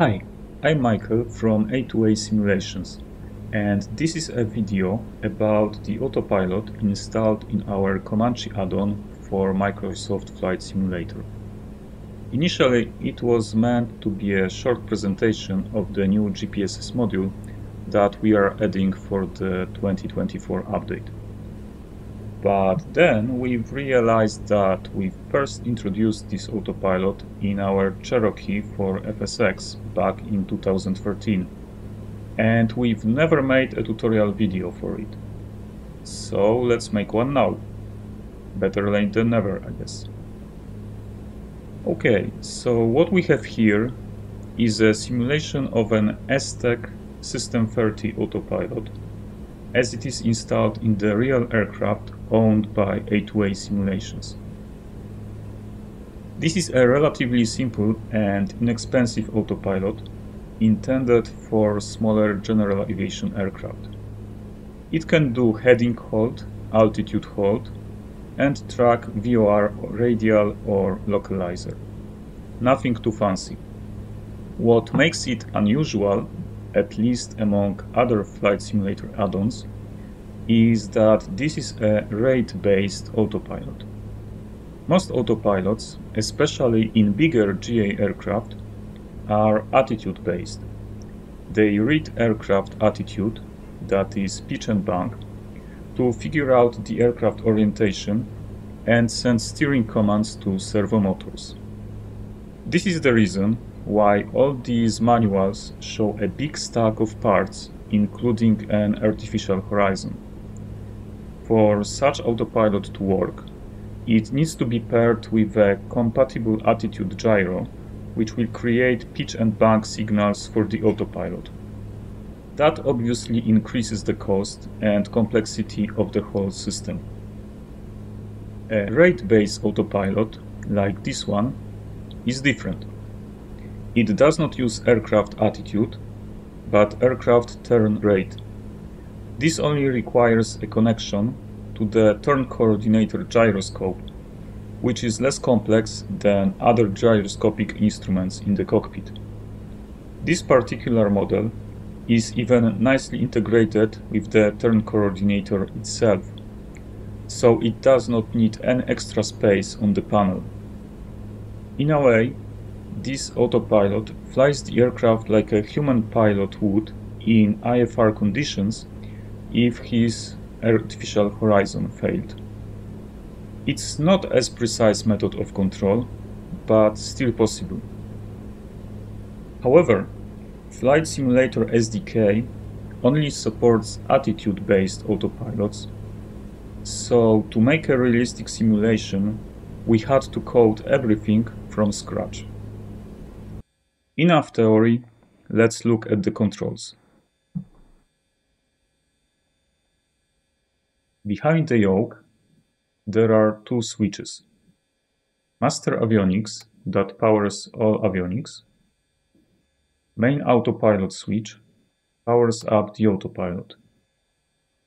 Hi, I'm Michal from A2A Simulations and this is a video about the autopilot installed in our Comanche add-on for Microsoft Flight Simulator. Initially it was meant to be a short presentation of the new GPSS module that we are adding for the 2024 update. But then we've realized that we first introduced this autopilot in our Cherokee for FSX back in 2013 and we've never made a tutorial video for it. So let's make one now. Better late than never, I guess. Okay, so what we have here is a simulation of an S-TEC System 30 autopilot as it is installed in the real aircraft owned by A2A Simulations. This is a relatively simple and inexpensive autopilot intended for smaller general aviation aircraft. It can do heading hold, altitude hold, and track VOR radial or localizer. Nothing too fancy. What makes it unusual, at least among other flight simulator add-ons, is that this is a rate-based autopilot. Most autopilots, especially in bigger GA aircraft, are attitude based. They read aircraft attitude, that is pitch and bank, to figure out the aircraft orientation and send steering commands to servo motors. This is the reason why all these manuals show a big stack of parts including an artificial horizon. For such autopilot to work, it needs to be paired with a compatible attitude gyro which will create pitch and bank signals for the autopilot. That obviously increases the cost and complexity of the whole system. A rate-based autopilot, like this one, is different. It does not use aircraft attitude, but aircraft turn rate. This only requires a connection to the turn coordinator gyroscope which is less complex than other gyroscopic instruments in the cockpit. This particular model is even nicely integrated with the turn coordinator itself, so it does not need any extra space on the panel. In a way, this autopilot flies the aircraft like a human pilot would in IFR conditions if his artificial horizon failed. It's not as precise method of control, but still possible. However, Flight Simulator SDK only supports attitude-based autopilots, so to make a realistic simulation, we had to code everything from scratch. Enough theory, let's look at the controls. Behind the yoke, there are two switches. Master Avionics that powers all avionics. Main autopilot switch powers up the autopilot.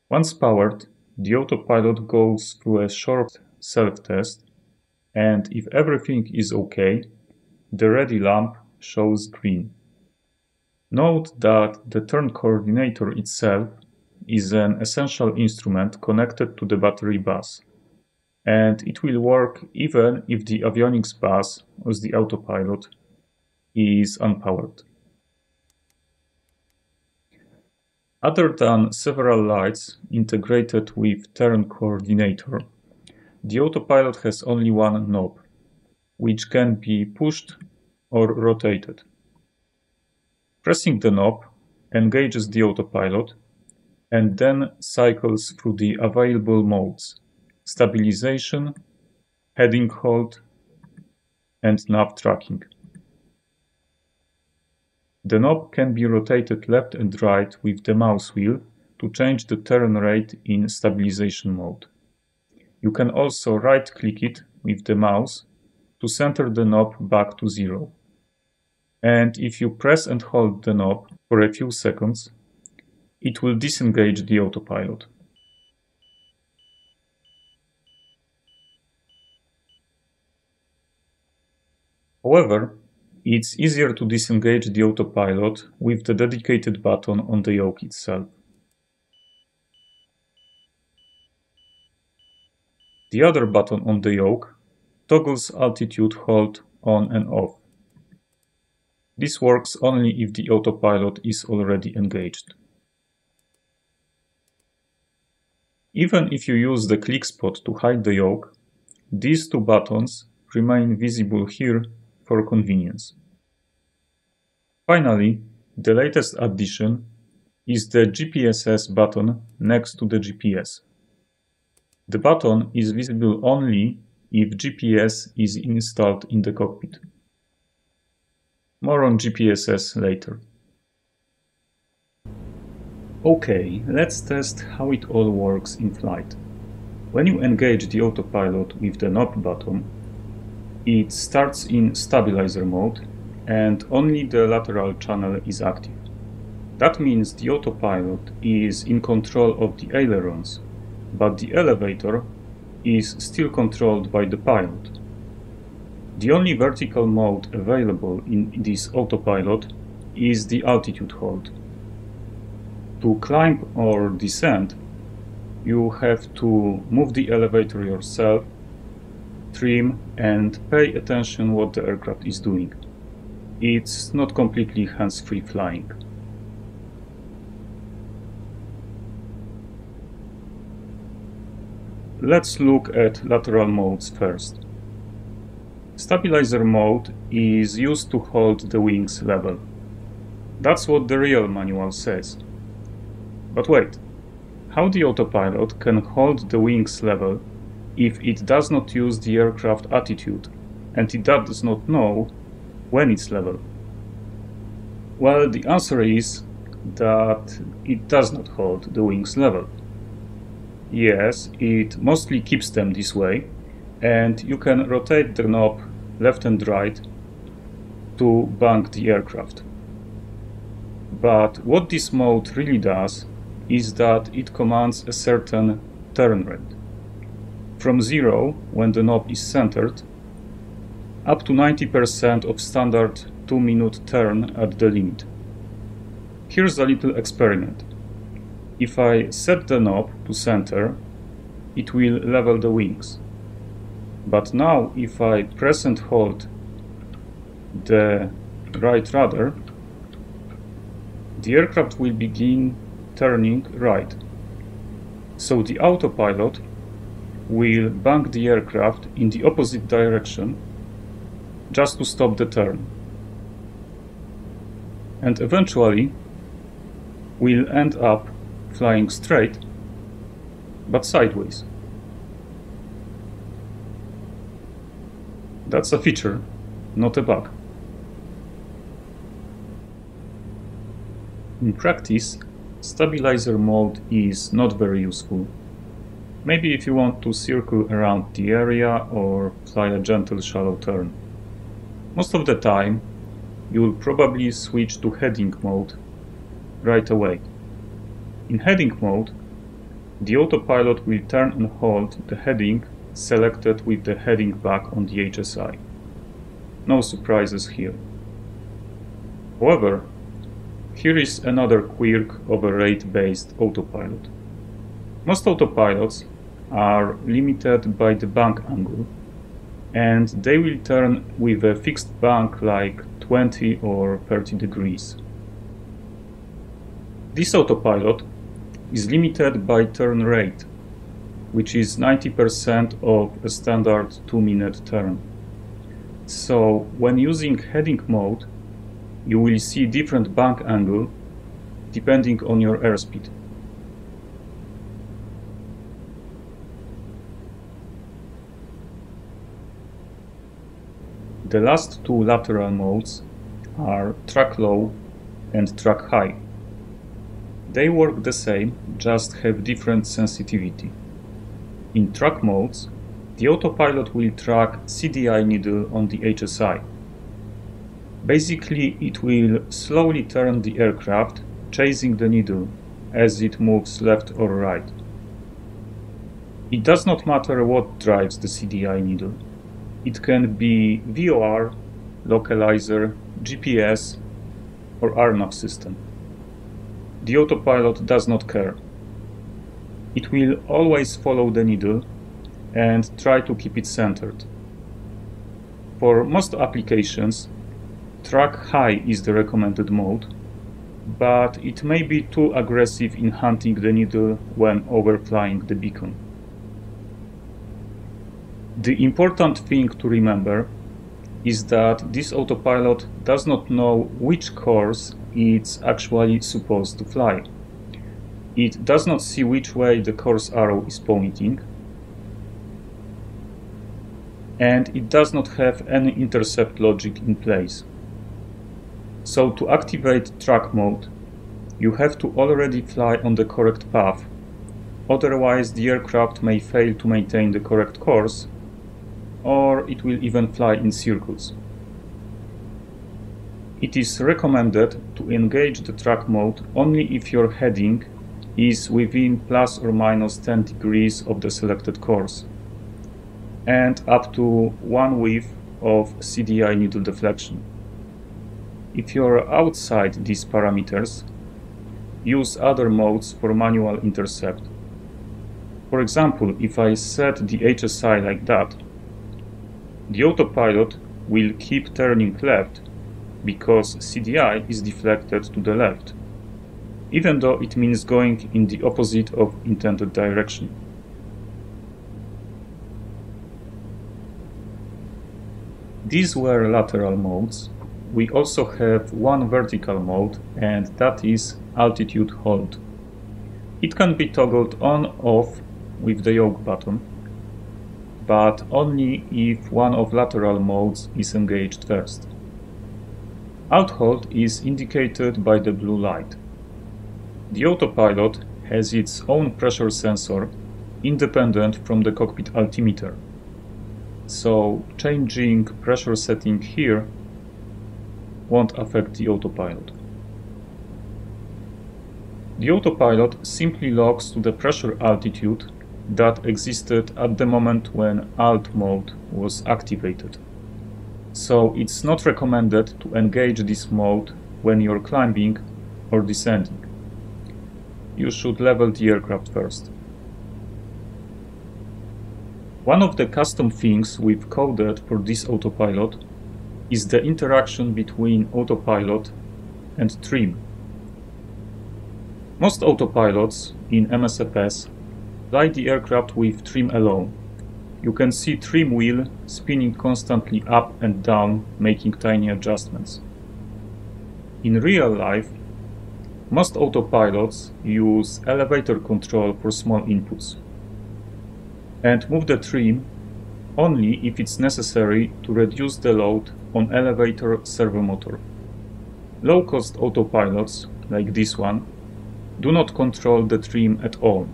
Once powered, the autopilot goes through a short self-test and if everything is okay, the ready lamp shows green. Note that the turn coordinator itself is an essential instrument connected to the battery bus and it will work even if the avionics bus with the autopilot is unpowered. Other than several lights integrated with turn coordinator, the autopilot has only one knob, which can be pushed or rotated. Pressing the knob engages the autopilot and then cycles through the available modes stabilization, heading hold, and nav tracking. The knob can be rotated left and right with the mouse wheel to change the turn rate in stabilization mode. You can also right-click it with the mouse to center the knob back to zero. And if you press and hold the knob for a few seconds, it will disengage the autopilot. However, it's easier to disengage the autopilot with the dedicated button on the yoke itself. The other button on the yoke toggles altitude hold on and off. This works only if the autopilot is already engaged. Even if you use the click spot to hide the yoke, these two buttons remain visible here for convenience. Finally, the latest addition is the GPSS button next to the GPS. The button is visible only if GPS is installed in the cockpit. More on GPSS later. Okay, let's test how it all works in flight. When you engage the autopilot with the knob button, it starts in stabilizer mode and only the lateral channel is active. That means the autopilot is in control of the ailerons but the elevator is still controlled by the pilot. The only vertical mode available in this autopilot is the altitude hold. To climb or descend, you have to move the elevator yourself, trim and pay attention what the aircraft is doing. It's not completely hands-free flying. Let's look at lateral modes first. Stabilizer mode is used to hold the wings level. That's what the real manual says. But wait, how the autopilot can hold the wings level if it does not use the aircraft attitude and it does not know when it's level? Well, the answer is that it does not hold the wings level. Yes, it mostly keeps them this way and you can rotate the knob left and right to bank the aircraft. But what this mode really does is that it commands a certain turn rate. From zero, when the knob is centered, up to 90% of standard 2 minute turn at the limit. Here's a little experiment. If I set the knob to center, it will level the wings. But now if I press and hold the right rudder, the aircraft will begin turning right. So the autopilot will bank the aircraft in the opposite direction just to stop the turn. And eventually will end up flying straight, but sideways. That's a feature, not a bug. In practice, stabilizer mode is not very useful. Maybe if you want to circle around the area or fly a gentle shallow turn. Most of the time, you will probably switch to heading mode right away. In heading mode, the autopilot will turn and hold the heading selected with the heading bug on the HSI. No surprises here. However, here is another quirk of a rate-based autopilot. Most autopilots are limited by the bank angle and they will turn with a fixed bank like 20 or 30 degrees. This autopilot is limited by turn rate, which is 90% of a standard 2-minute turn. So when using heading mode, you will see different bank angle depending on your airspeed. The last two lateral modes are track low and track high. They work the same, just have different sensitivity. In track modes, the autopilot will track CDI needle on the HSI. Basically, it will slowly turn the aircraft, chasing the needle as it moves left or right. It does not matter what drives the CDI needle. It can be VOR, localizer, GPS, or RNAV system. The autopilot does not care. It will always follow the needle and try to keep it centered. For most applications, track high is the recommended mode, but it may be too aggressive in hunting the needle when overflying the beacon. The important thing to remember is that this autopilot does not know which course it's actually supposed to fly. It does not see which way the course arrow is pointing, and it does not have any intercept logic in place. So to activate track mode, you have to already fly on the correct path, otherwise the aircraft may fail to maintain the correct course or it will even fly in circles. It is recommended to engage the track mode only if your heading is within plus or minus 10 degrees of the selected course and up to one whiff of CDI needle deflection. If you're outside these parameters, use other modes for manual intercept. For example, if I set the HSI like that, the autopilot will keep turning left because CDI is deflected to the left, even though it means going in the opposite of intended direction. These were lateral modes. We also have one vertical mode and that is altitude hold. It can be toggled on off with the yoke button but only if one of lateral modes is engaged first. Alt hold is indicated by the blue light. The autopilot has its own pressure sensor independent from the cockpit altimeter. So changing pressure setting here won't affect the autopilot. The autopilot simply locks to the pressure altitude that existed at the moment when alt mode was activated. So it's not recommended to engage this mode when you're climbing or descending. You should level the aircraft first. One of the custom things we've coded for this autopilot is the interaction between autopilot and trim. Most autopilots in MSFS Fly the aircraft with trim alone. You can see trim wheel spinning constantly up and down, making tiny adjustments. In real life, most autopilots use elevator control for small inputs and move the trim only if it's necessary to reduce the load on elevator servo motor. Low-cost autopilots, like this one, do not control the trim at all.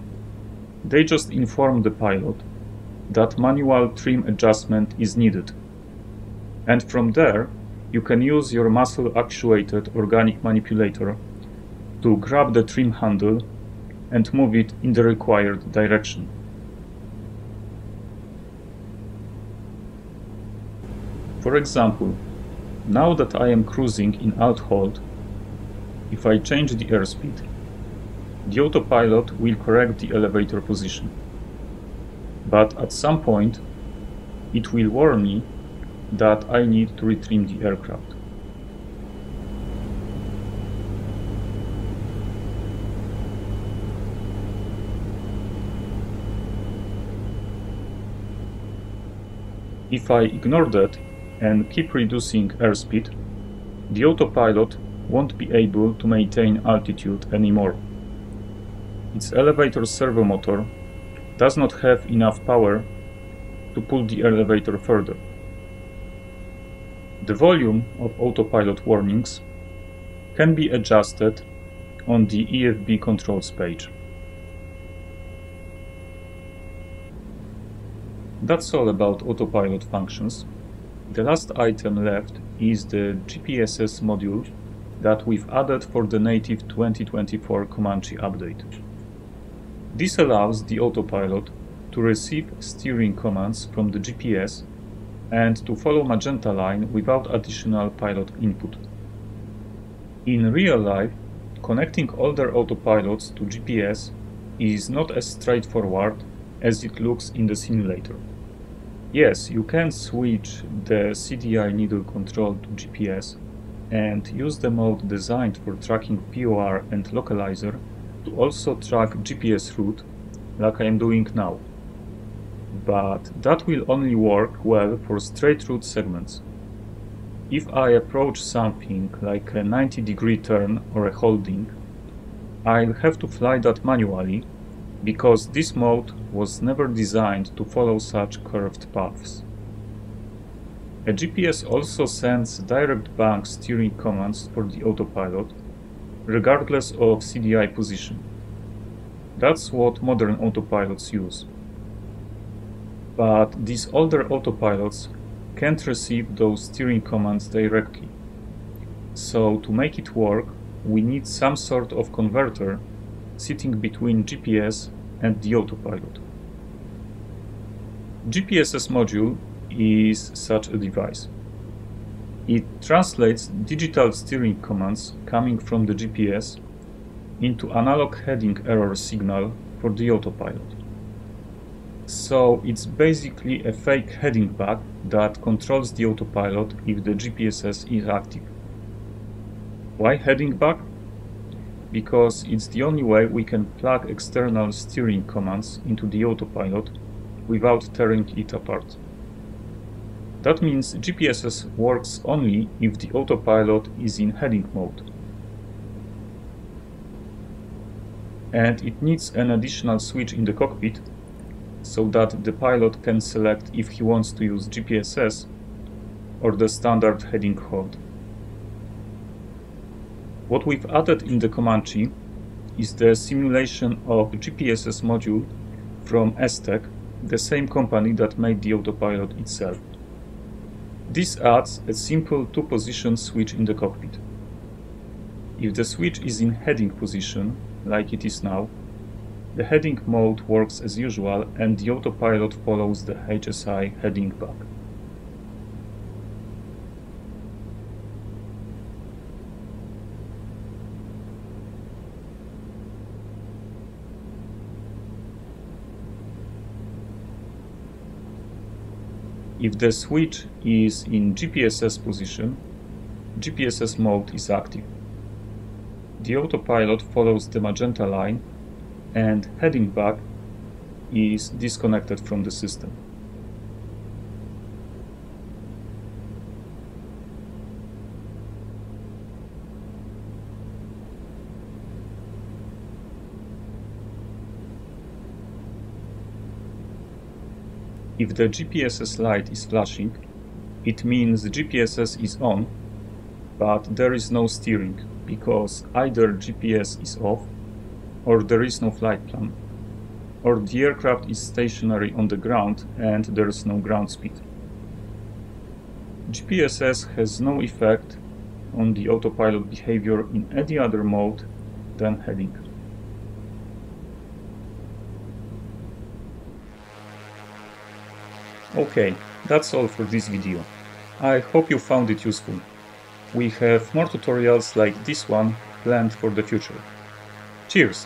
They just inform the pilot that manual trim adjustment is needed. And from there, you can use your muscle actuated organic manipulator to grab the trim handle and move it in the required direction. For example, now that I am cruising in alt hold, if I change the airspeed, the autopilot will correct the elevator position. But at some point, it will warn me that I need to retrim the aircraft. If I ignore that and keep reducing airspeed, the autopilot won't be able to maintain altitude anymore. Its elevator servo motor does not have enough power to pull the elevator further. The volume of autopilot warnings can be adjusted on the EFB controls page. That's all about autopilot functions. The last item left is the GPSS module that we've added for the native 2024 Comanche update. This allows the autopilot to receive steering commands from the GPS and to follow magenta line without additional pilot input. In real life, connecting older autopilots to GPS is not as straightforward as it looks in the simulator. Yes, you can switch the CDI needle control to GPS and use the mode designed for tracking VOR and localizer to also track GPS route like I am doing now. But that will only work well for straight route segments. If I approach something like a 90 degree turn or a holding, I'll have to fly that manually because this mode was never designed to follow such curved paths. A GPS also sends direct bank steering commands for the autopilot, regardless of CDI position. That's what modern autopilots use. But these older autopilots can't receive those steering commands directly. So to make it work, we need some sort of converter sitting between GPS and the autopilot. GPSS module is such a device. It translates digital steering commands coming from the GPS into analog heading error signal for the autopilot. So it's basically a fake heading bug that controls the autopilot if the GPSS is active. Why heading bug? Because it's the only way we can plug external steering commands into the autopilot without tearing it apart. That means GPSS works only if the autopilot is in heading mode. And it needs an additional switch in the cockpit so that the pilot can select if he wants to use GPSS or the standard heading hold. What we've added in the Comanche is the simulation of GPSS module from S-TEC, the same company that made the autopilot itself. This adds a simple two-position switch in the cockpit. If the switch is in heading position, like it is now, the heading mode works as usual and the autopilot follows the HSI heading bug. If the switch is in GPSS position, GPSS mode is active. The autopilot follows the magenta line and heading bug is disconnected from the system. If the GPSS light is flashing, it means GPSS is on, but there is no steering, because either GPS is off, or there is no flight plan, or the aircraft is stationary on the ground and there is no ground speed. GPSS has no effect on the autopilot behavior in any other mode than heading. Okay, that's all for this video. I hope you found it useful. We have more tutorials like this one planned for the future. Cheers!